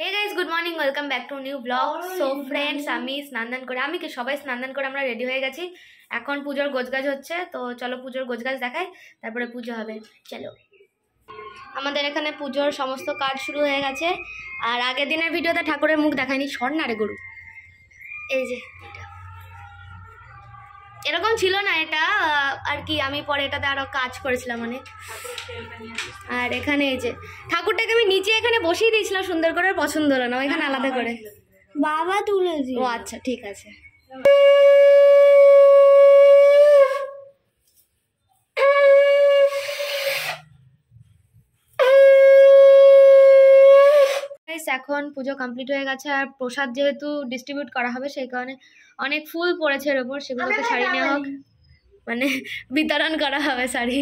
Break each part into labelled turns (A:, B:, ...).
A: Hey guys good morning welcome back to new blog so friends আমি স্নান করে আমি কি সবাই স্নান দান করে আমরা রেডি হয়ে গেছি? এখন পুজোর গোছগাছ হচ্ছে তো চলো পুজোর গোছগাছ দেখাই তারপরে পুজো হবে। চলো। আমাদের এখানে পুজোর সমস্ত কাজ শুরু হয়ে গেছে। আর আগের দিনের ভিডিওতে ঠাকুরের মুখ দেখায়নি স্বর্ণারে গরু। এই যে। এরকম ছিল না এটা আর কি আমি পরে এটাতে আরও কাজ করেছিলাম অনেক। আর এখানে এই যে ঠাকুরটাকে আমি নিচে এখানে বসিয়ে দিয়েছিলাম সুন্দর করে পছন্দ হলো না এখানে আলাদা করে।
B: বাবা তুলে
A: ও আচ্ছা ঠিক আছে। Guys, এখন পুজো কমপ্লিট হয়ে গেছে আর প্রসাদ যেহেতু ডিস্ট্রিবিউট করা হবে সেই কারণে অনেক ফুল পড়েছে এর ওপর সেগুলোকে শাড়ি নেওয়া হোক মানে বিতরণ করা হবে শাড়ি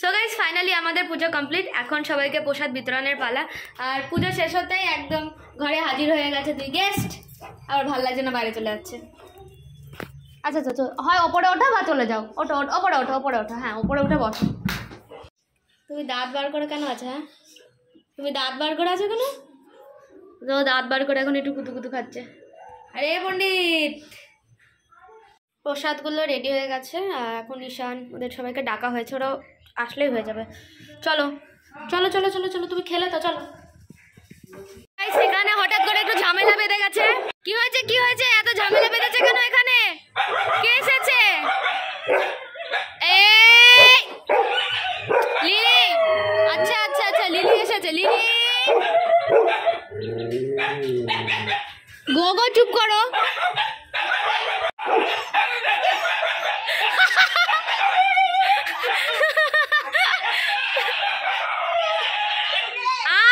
A: সো গাইজ ফাইনালি আমাদের পুজো কমপ্লিট এখন সবাইকে প্রসাদ বিতরণের পালা। আর পুজো শেষ হতেই একদম ঘরে হাজির হয়ে গেছে দুই গেস্ট আবার ভালো লাগছে না বাইরে চলে যাচ্ছে। আচ্ছা আচ্ছা তো হয় ওপরে ওঠা বা চলে যাও। ওঠো, ওপরে ওঠো ওপরে ওঠো। হ্যাঁ ওপরে উঠে বসো। তুমি দাঁত বার করে কেন আছে হ্যাঁ? তুমি দাঁত বার করে আছো কেন? তো দাঁত বার করে এখন একটু কুতু কুতু খাচ্ছে। আরে পণ্ডিত! প্রসাদগুলো রেডি হয়ে গেছে এখন ঈশান ওদের সবাইকে ডাকা হয়েছে, ওরাও আসলেই হয়ে যাবে। চলো চলো চলো চলো চলো, তুমি খেলে তো, চলো। সেখানে হঠাৎ করে একটু ঝামেলা বেঁধে গেছে। কি হয়েছে কি হয়েছে এত ঝামেলা বেঁধেছে কেন এখানে কে এসেছে এই লিলি আচ্ছা আচ্ছা আচ্ছা লিলি এসেছে লিলি গো গো চুপ করো।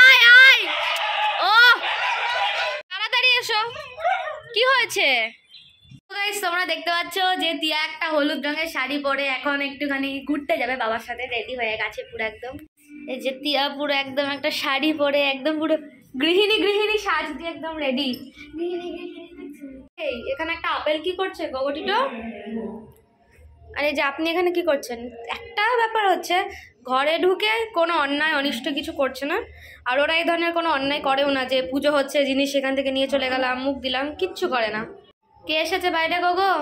A: আয় আয়। তাড়াতাড়ি এসো। কি হয়েছে? তোমরা দেখতে পাচ্ছ যে তিয়া একটা হলুদ রঙের শাড়ি পরে এখন একটুখানি ঘুরতে যাবে বাবার সাথে রেডি হয়ে গেছে পুরো একদম। এই যে তিয়া পুরো একদম একটা শাড়ি পরে, একদম পুরো গৃহিণী গৃহিণী সাজ দিয়ে একদম রেডি এই, এখানে একটা আপেল কি করছে গগটিটো আর এই যে আপনি এখানে কি করছেন? একটা ব্যাপার হচ্ছে, ঘরে ঢুকে কোনো অন্যায়, অনিষ্ট কিছু করছে না। আর ওরা এই ধরনের কোনো অন্যায় করেও না যে পুজো হচ্ছে, জিনিস সেখান থেকে নিয়ে চলে গেলাম, মুখ দিলাম, কিচ্ছু করে না। কে এসেছে বাইরে গোগো